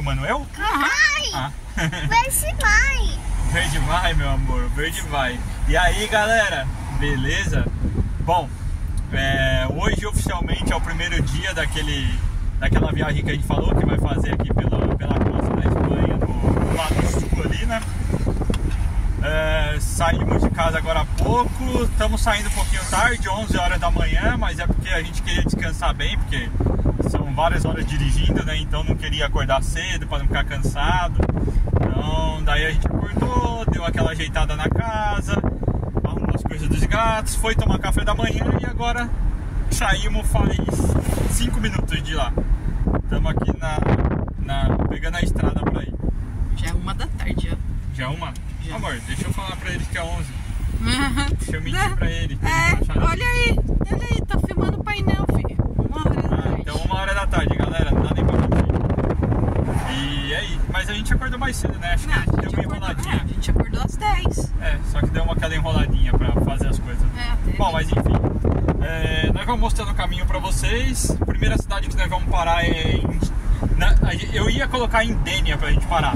Filmando eu? Ai, Ah. verde vai. Verde vai, meu amor, verde vai. E aí, galera, beleza? Bom, é, hoje oficialmente é o primeiro dia daquele, daquela viagem que a gente falou que vai fazer aqui pela, pela costa da Espanha, no lado sul ali, né? É, saímos de casa agora há pouco, estamos saindo um pouquinho tarde, 11 horas da manhã, mas é porque a gente queria descansar bem, porque são várias horas dirigindo, né? Então não queria acordar cedo para não ficar cansado. Então daí a gente acordou, deu aquela ajeitada na casa, arrumou as coisas dos gatos, foi tomar café da manhã e agora saímos faz 5 minutos de lá. Estamos aqui na, na pegando a estrada por aí. Já é uma da tarde, ó. Já é uma? Já. Amor, deixa eu falar pra eles que é 11. Deixa eu mentir pra pra É, olha aí. Olha aí, tá filmando o painel, filho. Uma hora da Ah, tarde. então uma hora da tarde, galera. Não dá nem pra mentir. E é isso. Mas a gente acordou mais cedo, né? Acho que Não, a gente a deu uma acordou, é, enroladinha. a gente acordou às 10. É, só que deu uma aquela enroladinha pra fazer as coisas. É. Bom, mas enfim. É, nós vamos mostrando o caminho pra vocês. A primeira cidade que nós vamos parar é em. na- eu ia colocar em Dênia pra gente parar.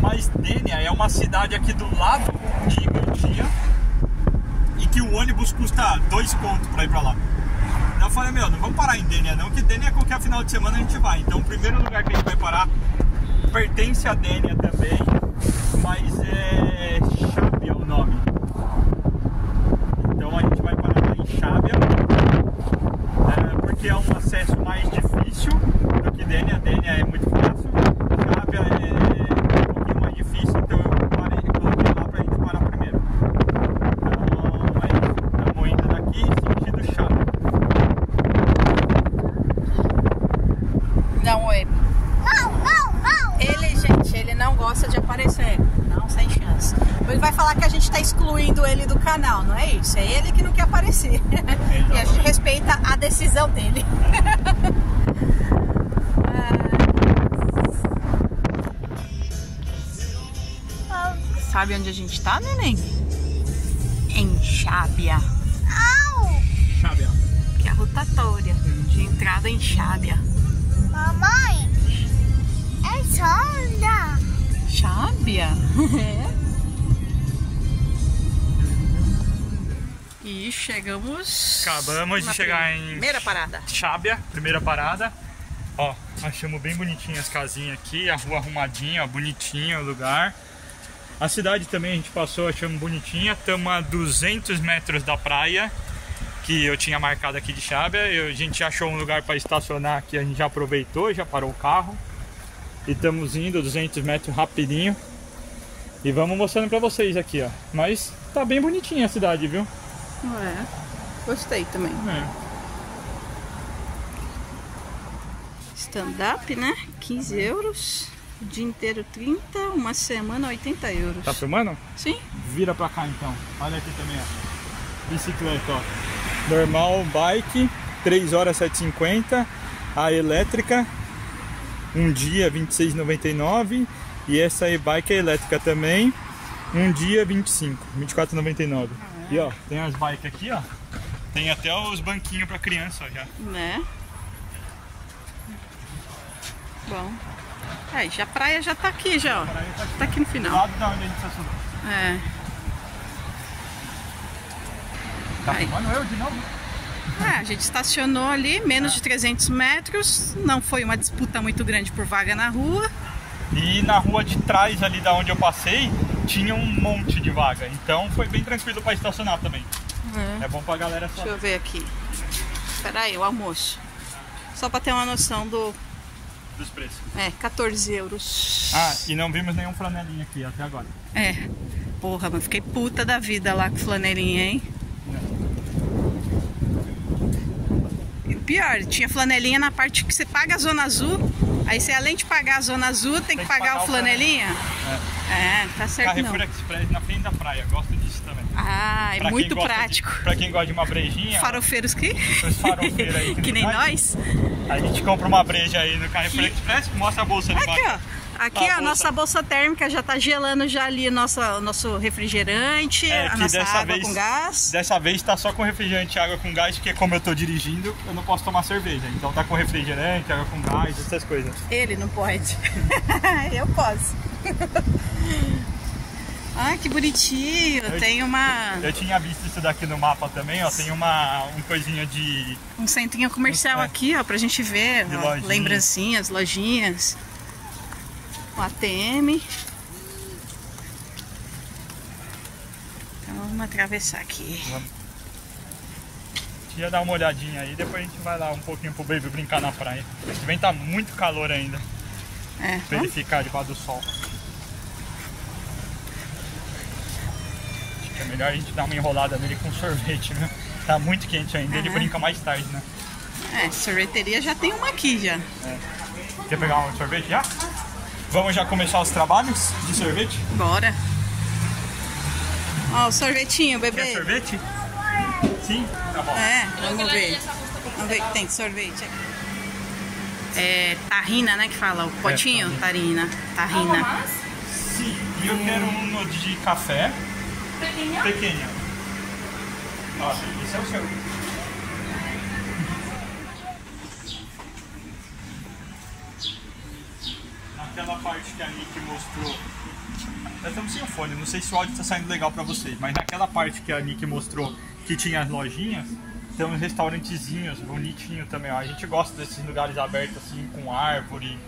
Mas Dênia é uma cidade aqui do lado de Gandia e que o ônibus custa dois contos pra ir pra lá. Então eu falei, meu, não vamos parar em Dênia não, que Dênia qualquer final de semana a gente vai. Então o primeiro lugar que a gente vai parar pertence a Dênia também, mas é Chábia o nome. Então a gente vai parar lá em Chábia, é, porque é um acesso mais difícil do que Dênia. Dênia é muito fácil, Chábia é um pouquinho mais difícil, então eu parei, coloquei lá pra gente parar primeiro. Então é isso, estamos indo daqui sentido Chábia. Dá um oi. Não, não, não. Ele, gente, gosta de aparecer. Não, sem chance. Ele vai falar que a gente tá excluindo ele do canal, não é isso? É ele que não quer aparecer. e a gente respeita a decisão dele. Sabe onde a gente tá, neném? Em Chábia, Au. Chábia. que é a rotatória de entrada em Chábia. Mamãe. É sonda. Chábia? É. E chegamos. Acabamos de chegar em Primeira parada. Chábia, primeira parada. Ó, achamos bem bonitinhas as casinhas aqui, a rua arrumadinha, ó, bonitinho o lugar. A cidade também a gente passou, achamos bonitinha. Estamos a 200 metros da praia, que eu tinha marcado aqui de Chábia. Eu- a gente achou um lugar para estacionar aqui, a gente já aproveitou, já parou o carro. E estamos indo 200 metros rapidinho. E vamos mostrando para vocês aqui, ó. Mas tá bem bonitinha a cidade, viu? É. Gostei também. É. Stand-up, né? 15 euros. O dia inteiro 30, uma semana 80 euros. Tá filmando? Sim? Vira pra cá então. Olha aqui também, ó. Bicicleta, ó. Normal bike, 3 horas 7,50. A elétrica, um dia 26,99. E essa e-bike é elétrica também, um dia 25, 24,99. E ó, tem as bikes aqui, ó. Tem até os banquinhos pra criança, ó, já. Né? Bom. É, já a praia já tá aqui já, ó. Tá aqui. Tá aqui no Do final. lado da onde a gente estacionou. É. Tá Aí. filmando eu de novo? A gente estacionou ali, menos de 300 metros. Não foi uma disputa muito grande por vaga na rua. E na rua de trás ali da onde eu passei, tinha um monte de vaga. Então foi bem tranquilo para estacionar também. É bom pra galera só. Deixa eu ver aqui. Espera aí, o almoço. Só pra ter uma noção do. Dos preços. É, 14 euros. Ah, e não vimos nenhum flanelinha aqui até agora. É. Porra, mas fiquei puta da vida lá com flanelinha, hein? Pior, tinha flanelinha na parte que você paga a zona azul. Aí você além de pagar a zona azul, tem, que pagar, o flanelinha. É, tá certo Carrefour não. Express na frente da praia, gosto disso também. Ah, é Pra muito prático. De, pra quem gosta de uma brejinha, Farofeiros que? os farofeiros aí que nem nós. A gente compra uma breja aí no Carrefour Express, mostra a bolsa ali Aqui, embaixo. ó. Aqui A a, nossa bolsa térmica já tá gelando já ali o nosso, o nosso refrigerante, É, a nossa dessa água vez- com gás. Dessa vez tá só com refrigerante e água com gás, porque como eu tô dirigindo, eu não posso tomar cerveja. Então tá com refrigerante, água com gás, essas coisas. Ele não pode. Eu posso. Ah, que bonitinho. Eu- Tem uma, Eu tinha visto isso daqui no mapa também, ó. Tem uma um coisinha de. um centrinho comercial É. aqui, ó, pra gente ver. Ó, lembrancinhas, lojinhas. O ATM. Então vamos atravessar aqui. Ia dar uma olhadinha aí, depois a gente vai lá um pouquinho pro Baby brincar na praia. Se bem tá muito calor ainda, É, pra ele ficar debaixo do sol. Acho que é melhor a gente dar uma enrolada nele com sorvete, né? Tá muito quente ainda, ele Aham. brinca mais tarde, né? é, sorveteria já tem uma aqui já. Quer pegar um sorvete já? Vamos já começar os trabalhos de sorvete? Bora. Ó, o sorvetinho, bebê. Quer sorvete? Sim? Tá bom. É, vamos ver. Vamos ver que tem de sorvete aqui. É tarrina, né, que fala, o potinho? tarina, tarrina. Sim, e eu quero um de café Pequeña. pequena. Ó, esse é o seu. Naquela parte que a Nick mostrou. Nós estamos sem o fone, não sei se o áudio está saindo legal para vocês, mas naquela parte que a Nick mostrou que tinha as lojinhas, tem uns restaurantezinhos bonitinhos também. ó. A gente gosta desses lugares abertos assim, com árvore,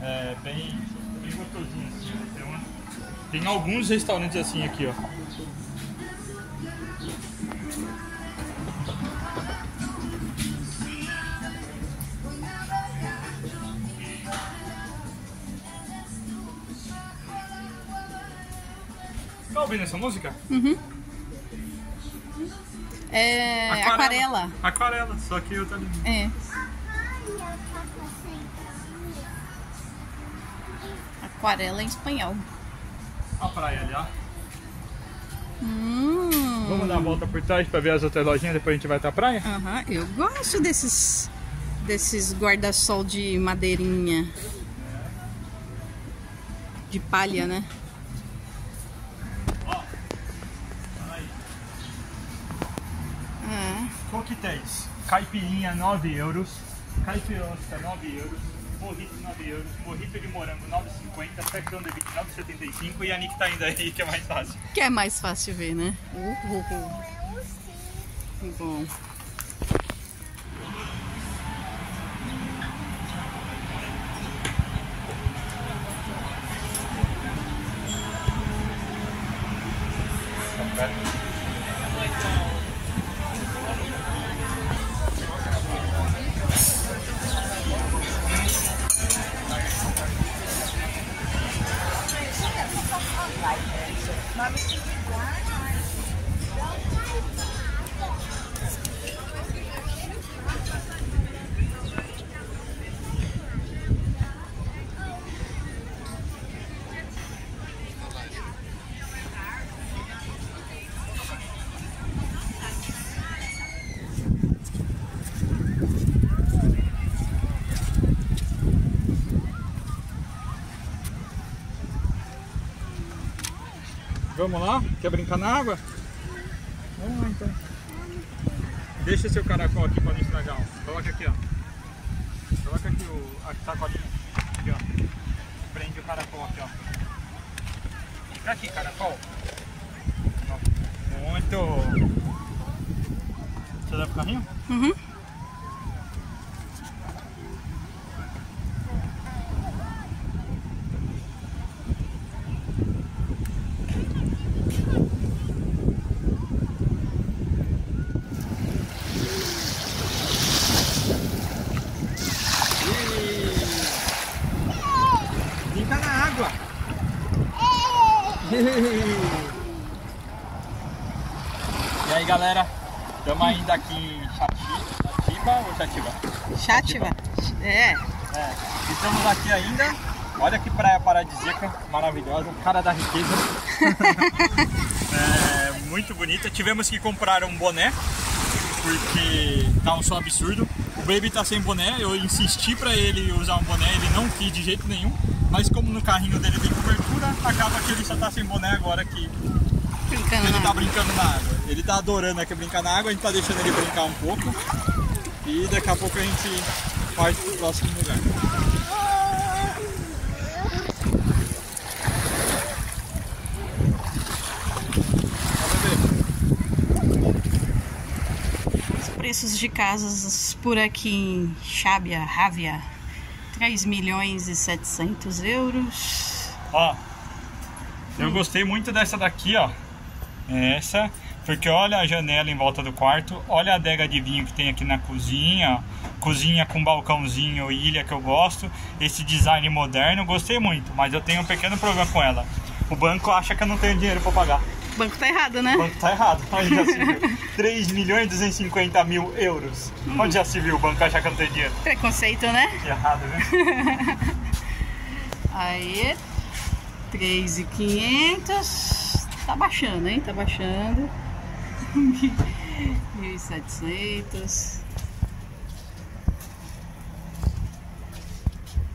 é, bem, bem gostosinho assim. ó. Tem, um- tem alguns restaurantes assim aqui, ó. Tá ouvindo essa música? É aquarela. Aquarela, só que eu também. É. Aquarela em espanhol. A praia ali, ó. Hum. Vamos dar a volta por trás pra ver as outras lojinhas, depois a gente vai pra praia? Aham, eu gosto desses desses guarda-sol de madeirinha. De palha, né? Coquetéis. Caipirinha 9 euros. Caipirosca 9 euros. Morrito 9 euros. Morrito de morango 9,50. Sex on the beach 9,75. E a Nick tá indo aí, que é mais fácil. Que é mais fácil ver, né? Uh, uh, uh. Bom. Vamos lá? Quer brincar na água? Vamos lá então. Deixa seu caracol aqui pra não estragar. ó. Coloca aqui, ó. Coloca aqui o, a sacolinha. Aqui, ó. Prende o caracol aqui, ó. Fica aqui, caracol. Ó. Muito. Você dá pro carrinho? Uhum. Brinca na água. E aí galera, estamos ainda aqui em Chatiba, Chatiba ou Chatiba? Chátiva. É. É, estamos aqui ainda. Olha que praia paradisíaca, maravilhosa, cara da riqueza. é, muito bonita. Tivemos que comprar um boné, porque tá um sol absurdo. O Baby tá sem boné, eu insisti pra ele usar um boné, ele não quis de jeito nenhum. Mas como no carrinho dele tem cobertura, acaba que ele só tá sem boné agora que Brincando ele tá brincando na água. Ele tá adorando aqui brincar na água, a gente tá deixando ele brincar um pouco. E daqui a pouco a gente parte pro próximo lugar. Os preços de casas por aqui em Chábia, Rávia, 3 milhões e 700 euros. Ó, eu gostei muito dessa daqui, ó. Essa, porque olha a janela em volta do quarto, olha a adega de vinho que tem aqui na cozinha, cozinha com balcãozinho, ilha que eu gosto, esse design moderno, gostei muito, mas eu tenho um pequeno problema com ela. O banco acha que eu não tenho dinheiro para pagar. O banco tá errado, né? O banco tá errado. Onde já se viu? 3 milhões e 250 mil euros. Onde já se viu o banco achar que não tenho dinheiro? Preconceito, né? Que errado, né? Aí, 3,500. Tá baixando, hein? Tá baixando. 1.700.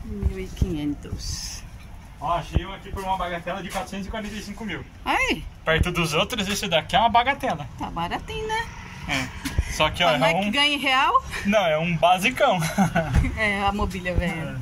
1.500. Ó, achei um aqui por uma bagatela de 445 mil. Aí, Perto dos outros, esse daqui é uma bagatela. tá baratinho, né? É. Só que, ó, Como é é que um... ganha em real? Não, é um basicão. É, a mobília velha.